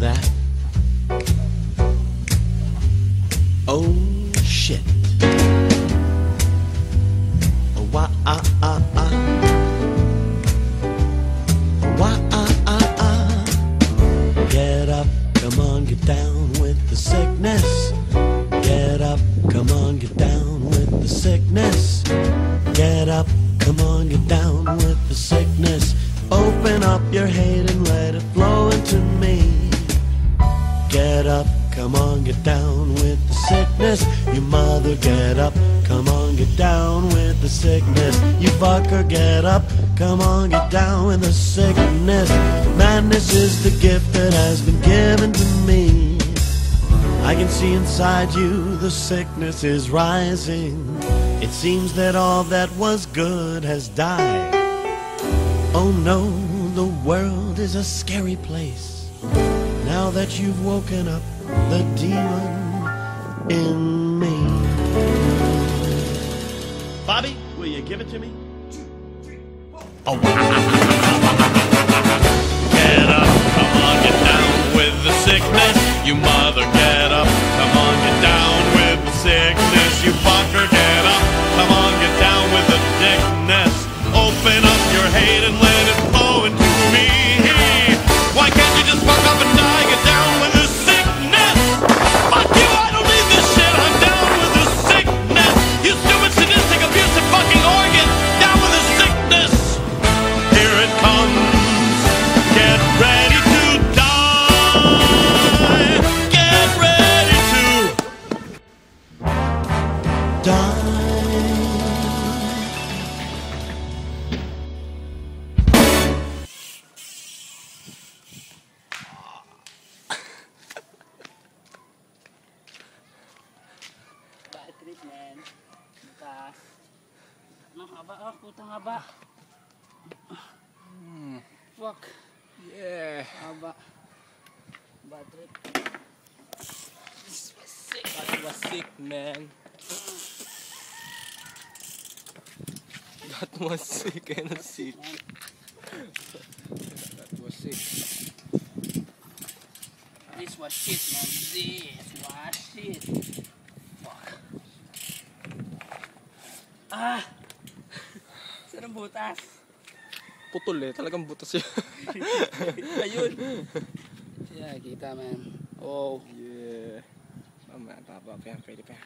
that? Fucker, get up, come on, get down with the sickness. Madness is the gift that has been given to me. I can see inside you the sickness is rising. It seems that all that was good has died. Oh no, the world is a scary place. Now that you've woken up the demon in me. Bobby, will you give it to me? Oh. Get up, come on, get down with the sickness. You mother, trip, man. Bukas. Ang haba, oh, putang haba. Fuck. Yeah. Haba. Bad sick, man. Sick and atmosik energi atmosik this was shit man this was shit Fuck. ah serem butas putul ya talagang butas ya ayun yeah kita man oh yeah mama tapa pa pa pa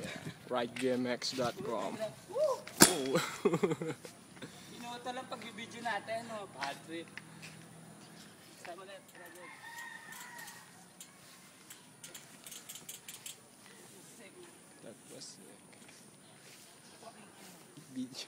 yeah RightGMX.com Oh. Inuot lang pag-video natin, no? Bad trip. Sama ulit. brother. Sick, man. That was sick. Video.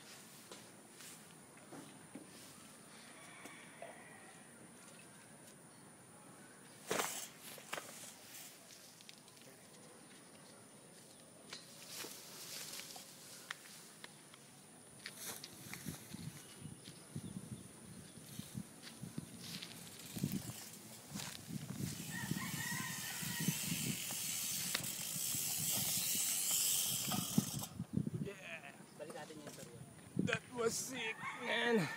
Balik natin yung story. That was sick, man.